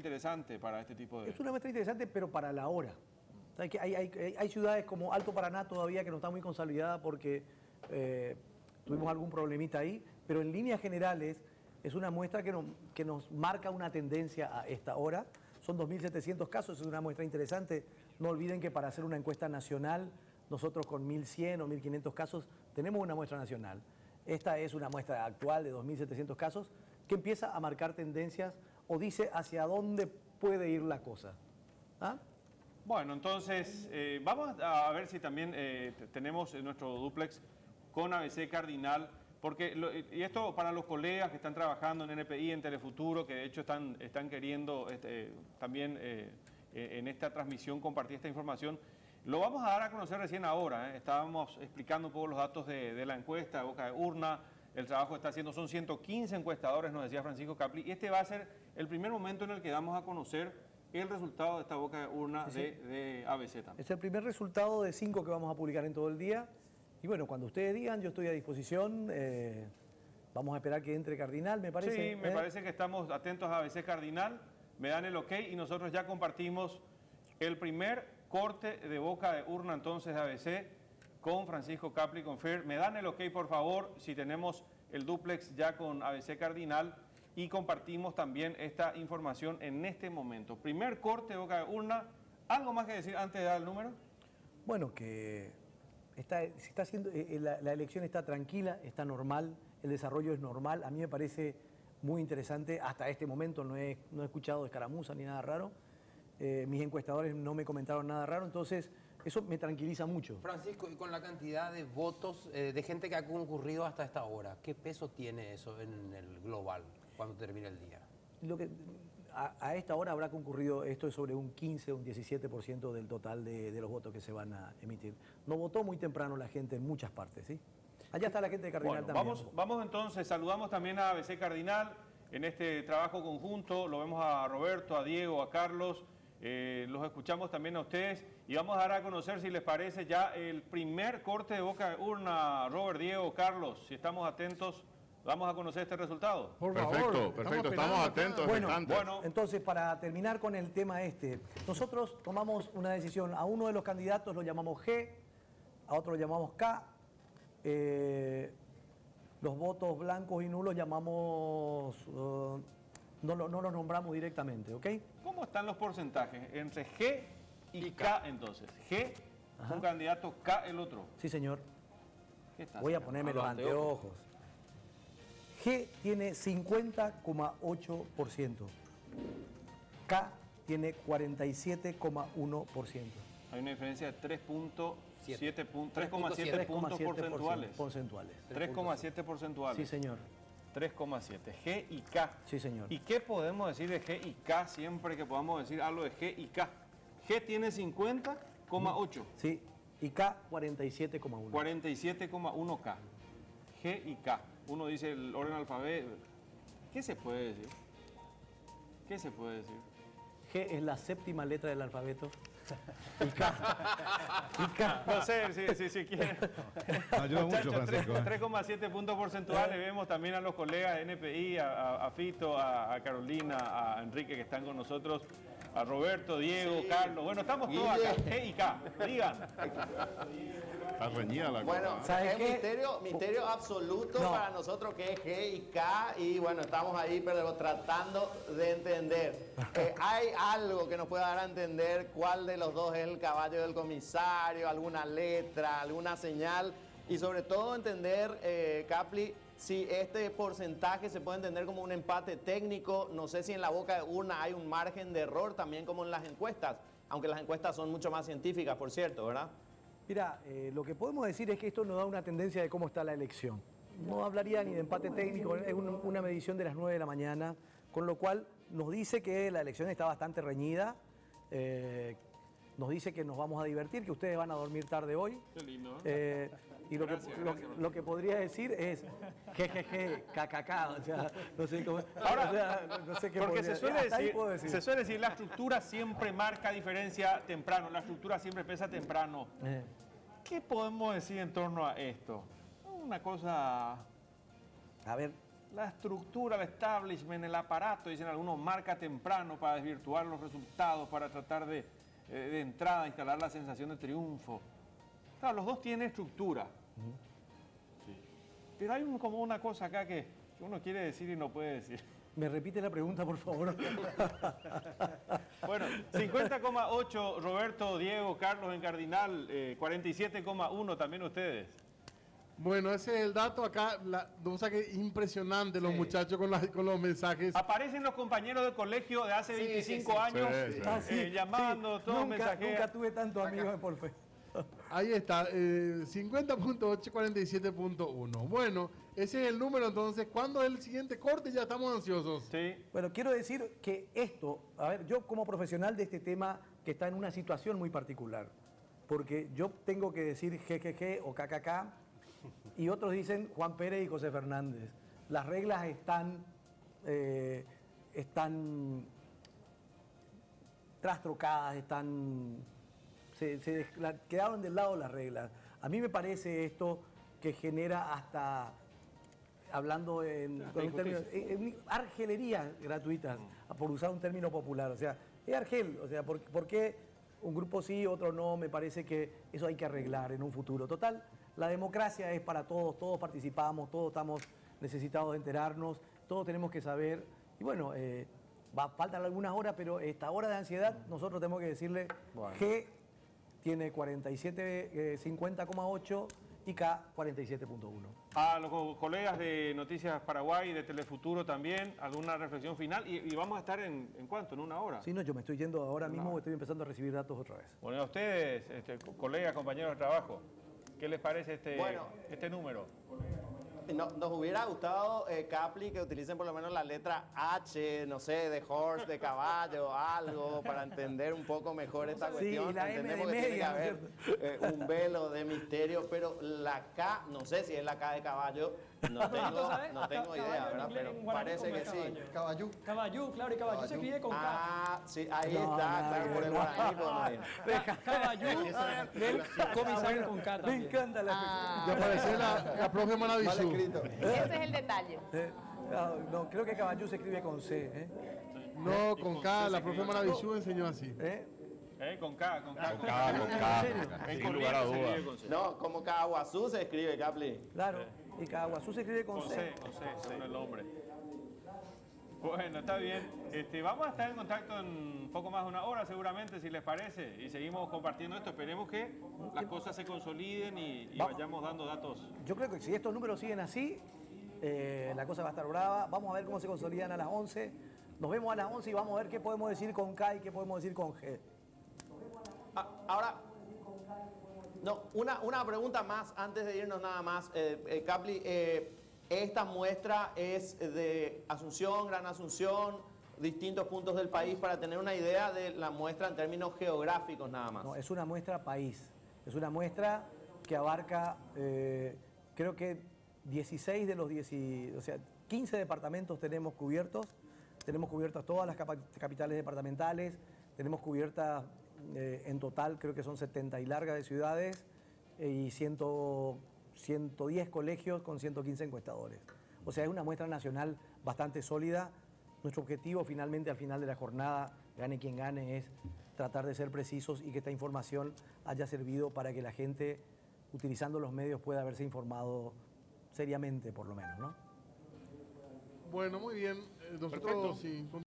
interesante para este tipo de... Es una muestra interesante, pero para la hora. Hay, ciudades como Alto Paraná todavía que no está muy consolidada porque eh, tuvimos algún problemita ahí, pero en líneas generales es una muestra que, que nos marca una tendencia a esta hora. Son 2.700 casos, es una muestra interesante. No olviden que para hacer una encuesta nacional, nosotros con 1.100 o 1.500 casos tenemos una muestra nacional. Esta es una muestra actual de 2.700 casos que empieza a marcar tendencias o dice hacia dónde puede ir la cosa. ¿Ah? Bueno, entonces eh, vamos a ver si también eh, tenemos nuestro duplex con ABC Cardinal, porque y esto para los colegas que están trabajando en NPI, en Telefuturo, que de hecho están, están queriendo este, también eh, en esta transmisión compartir esta información. Lo vamos a dar a conocer recién ahora. Estábamos explicando un poco los datos de, de la encuesta boca de urna, el trabajo que está haciendo. Son 115 encuestadores, nos decía Francisco Capli. Y este va a ser el primer momento en el que damos a conocer el resultado de esta boca de urna de, ABC también. Es el primer resultado de cinco que vamos a publicar en todo el día. Y bueno, cuando ustedes digan, yo estoy a disposición. Eh, vamos a esperar que entre Cardinal, me parece. Sí, me ¿eh? parece que estamos atentos a ABC Cardinal. Me dan el ok y nosotros ya compartimos el primer corte de boca de urna entonces de ABC con Francisco Capli con Fer. Me dan el ok, por favor, si tenemos el duplex ya con ABC Cardinal y compartimos también esta información en este momento. Primer corte boca de urna. ¿Algo más que decir antes de dar el número? Bueno, que está, se está haciendo, eh, eh, la, elección está tranquila, está normal, el desarrollo es normal. A mí me parece muy interesante. Hasta este momento no he, no he escuchado escaramuza ni nada raro. Eh, mis encuestadores no me comentaron nada raro, entonces eso me tranquiliza mucho. Francisco, y con la cantidad de votos de gente que ha concurrido hasta esta hora, ¿qué peso tiene eso en el global? cuando termine el día? Lo que, a, esta hora habrá concurrido, esto es sobre un 15, un 17% del total de, los votos que se van a emitir. No votó muy temprano la gente en muchas partes, ¿sí? Allá está la gente de Cardinal también. Vamos, vamos entonces, saludamos también a ABC Cardinal en este trabajo conjunto, lo vemos a Roberto, a Diego, a Carlos, eh, los escuchamos también a ustedes y vamos a dar a conocer si les parece ya el primer corte de boca de urna, Robert, Diego, Carlos, si estamos atentos. Vamos a conocer este resultado. perfecto, perfecto, estamos, atentos. Bueno, bueno, entonces para terminar con el tema este, nosotros tomamos una decisión, a uno de los candidatos lo llamamos G, a otro lo llamamos K, eh, los votos blancos y nulos llamamos, uh, no, no, los nombramos directamente, ¿ok? ¿Cómo están los porcentajes entre G y, K? entonces? G, un candidato, K el otro. Sí, señor. Voy a ponerme los anteojos. G tiene 50,8%. K tiene 47,1%. Hay una diferencia de 3.7 puntos porcentuales. 3,7 porcentuales. Sí, señor. 3,7. G y K. Sí, señor. ¿Y qué podemos decir de G y K siempre que podamos decir algo de G y K? G tiene 50,8. Sí, y K 47,1. 47,1K. G y K uno dice el orden alfabeto. ¿Qué se puede decir? ¿Qué se puede decir? G es la séptima letra del alfabeto. No sé si, si, si quieren. Ayuda mucho, Francisco. 3,7 ¿eh? puntos porcentuales. Vemos también a los colegas de NPI, a, Fito, a, Carolina, a Enrique que están con nosotros, a Roberto, Diego, Carlos. Bueno, estamos todos acá. G y K. Digan. Bueno, es misterio, misterio absoluto para nosotros que es G y K y bueno, estamos ahí pero tratando de entender. Eh, ¿Hay algo que nos pueda dar a entender cuál de los dos es el caballo del comisario, alguna letra, alguna señal? Y sobre todo entender, eh, Capli, si este porcentaje se puede entender como un empate técnico, no sé si en la boca de urna hay un margen de error también como en las encuestas, aunque las encuestas son mucho más científicas, por cierto, ¿verdad? Mira, eh, lo que podemos decir es que esto nos da una tendencia de cómo está la elección. No hablaría ni de empate técnico, es una medición de las 9 de la mañana, con lo cual nos dice que la elección está bastante reñida, eh, nos dice que nos vamos a divertir, que ustedes van a dormir tarde hoy. Qué lindo. ¿eh? Y lo, que, lo, que podría decir es jejeje, KKK, o sea, no sé cómo. Ahora, no sé qué porque se suele, decir, se suele decir, la estructura siempre marca diferencia temprano, la estructura siempre pesa temprano. Eh. ¿Qué podemos decir en torno a esto? Una cosa... A ver, la estructura, el establishment, el aparato, dicen algunos, marca temprano para desvirtuar los resultados, para tratar de, eh, de entrada instalar la sensación de triunfo. Claro, los dos tienen estructura. Sí. Pero hay un- como una cosa acá que uno quiere decir y no puede decir. ¿Me repite la pregunta, por favor? Bueno, 50,8 Roberto, Diego, Carlos en Cardinal, eh, 47,1 también ustedes. Bueno, ese es el dato acá. La, o sea que impresionante los muchachos con, la- con los mensajes. Aparecen los compañeros de colegio de hace Sí, 25 sí, sí. años Sí, sí. Ah, sí, eh, llamando, sí. todos nunca, mensajeros. nunca tuve tantos amigos de Porfe. Ahí está, eh, 50.8, 47.1. Bueno, ese es el número entonces. ¿Cuándo es el siguiente corte? Ya estamos ansiosos. Sí, Bueno, quiero decir que esto, a ver, yo como profesional de este tema que está en una situación muy particular, porque yo tengo que decir GGG o KKK y otros dicen Juan Pérez y José Fernández. Las reglas están, eh, están trastrocadas, están, se, se quedaron del lado las reglas. A mí me parece esto que genera hasta hablando en, con un término, en- en argelería gratuitas, por usar un término popular. O sea, es argel. O sea, ¿por, por qué un grupo sí, otro no? Me parece que eso hay que arreglar en un futuro. Total, la democracia es para todos, todos participamos, todos estamos necesitados de enterarnos, todos tenemos que saber. Y bueno, eh, va, faltan algunas horas, pero esta hora de ansiedad nosotros tenemos que decirle G tiene 47, eh, 50,8 y K 47.1. a los co- colegas de Noticias Paraguay y de Telefuturo también, alguna reflexión final. Y, y vamos a estar en, en cuánto, en una hora. Sí, no, yo me estoy yendo ahora mismo, estoy empezando a recibir datos otra vez. Bueno, a ustedes, este, co- colegas, compañeros de trabajo, ¿qué les parece este, Bueno. este número? No- nos hubiera gustado, eh, Capli, que utilicen por lo menos la letra H, no sé, de horse, de caballo, algo, para entender un poco mejor esta Sí, cuestión. la M de Entendemos que tiene que media, ¿no es haber eh, un velo de misterio, pero la K, no sé si es la K de caballo, no tengo, no tengo idea, ¿verdad? Pero parece ¿cómo que sí. caballo? Caballú. Caballú, claro, y caballú se escribe con K. Ah, sí, ahí No, está, claro, que por el guaraní Caballú comisario con K Me también. encanta la Ah. Ya apareció la, la profe Manavisú. escrito. Ese es el detalle. Eh, ah, no, creo que Caballú se escribe con C. ¿eh? No, con K, la profe Manavisú enseñó así. ¿Eh? ¿Eh? Con K, con K. Con K, con K. En Sin lugar a dudas. No, como Caguazú se escribe, Capli. Claro. Y Caguazú se escribe con, Con C. C, con C, es el nombre. Bueno, está bien. Este, vamos a estar en contacto en un poco más de una hora seguramente, si les parece, y seguimos compartiendo esto. Esperemos que las cosas se consoliden y, vayamos dando datos. Yo creo que si estos números siguen así, eh, la cosa va a estar brava. Vamos a ver cómo se consolidan a las 11. Nos vemos a las 11 y vamos a ver qué podemos decir con K y qué podemos decir con G. Ah, ahora, no, una, una pregunta más antes de irnos nada más. Eh, eh, Capli, eh, esta muestra es de Asunción, Gran Asunción, distintos puntos del país para tener una idea de la muestra en términos geográficos nada más. No, es una muestra país. Es una muestra que abarca, creo que 16 de los 10, o sea, 15 departamentos tenemos cubiertos. Tenemos cubiertas todas las capitales departamentales. Tenemos cubiertas eh, en total, creo que son 70 y largas de ciudades eh, y 100, 110 colegios con 115 encuestadores. O sea, es una muestra nacional bastante sólida. Nuestro objetivo finalmente al final de la jornada, gane quien gane, es tratar de ser precisos y que esta información haya servido para que la gente, utilizando los medios, pueda haberse informado seriamente, por lo menos, ¿no? Bueno, muy bien. Eh, Nosotros Perfecto. sí.